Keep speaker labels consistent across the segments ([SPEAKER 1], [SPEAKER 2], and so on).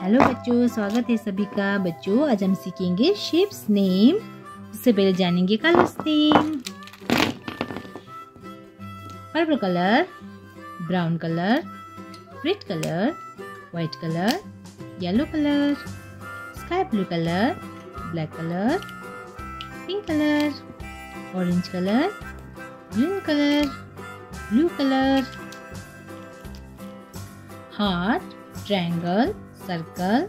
[SPEAKER 1] Hello बच्चों, स्वागत है सभी का। बच्चों, आज हम सीखेंगे शेप्स नेम उससे पहले जानेंगे colours name purple colour brown colour red colour white colour yellow colour sky blue colour black colour pink colour orange colour green colour blue colour heart triangle circle,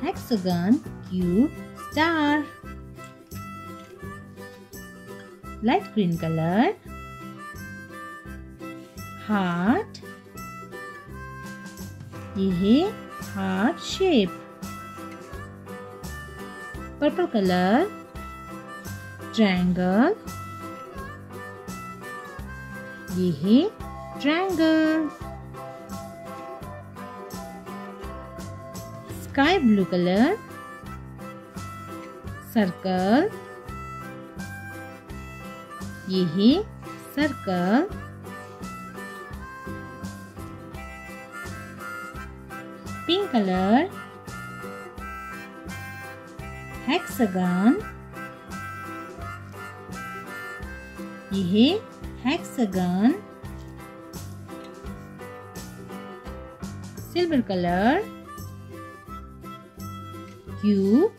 [SPEAKER 1] hexagon, cube, star. Light green color. Heart. ये heart shape. Purple color. Triangle. ये triangle. Sky blue color, circle, ये है circle pink colour hexagon ये है hexagon silver colour cube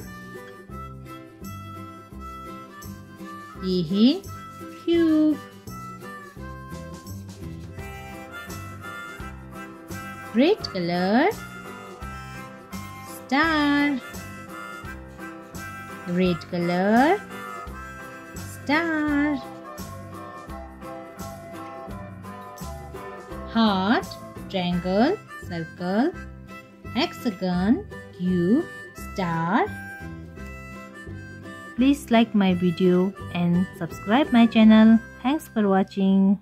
[SPEAKER 1] ये है cube red colour star red colour star heart triangle circle hexagon. Cube. Star. Please like my video and subscribe my channel. Thanks for watching.